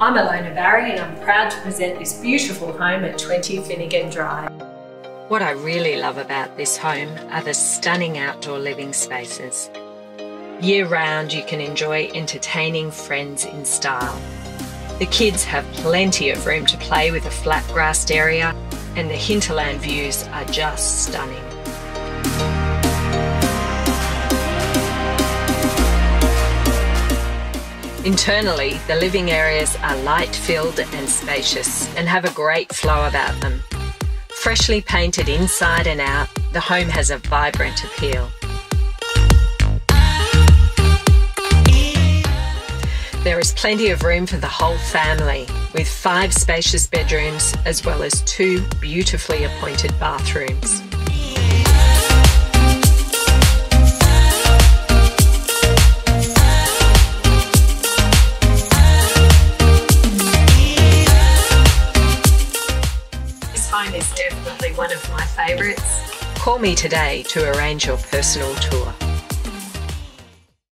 I'm Ilona Barry and I'm proud to present this beautiful home at 20 Finnagin Drive. What I really love about this home are the stunning outdoor living spaces. Year round, you can enjoy entertaining friends in style. The kids have plenty of room to play with a flat grassed area, and the hinterland views are just stunning. Internally, the living areas are light filled and spacious and have a great flow about them. Freshly painted inside and out, the home has a vibrant appeal. There is plenty of room for the whole family, with five spacious bedrooms as well as two beautifully appointed bathrooms. Is definitely one of my favourites. Call me today to arrange your personal tour.